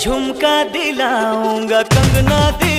झुमका दिलाऊँगा कंगना दिला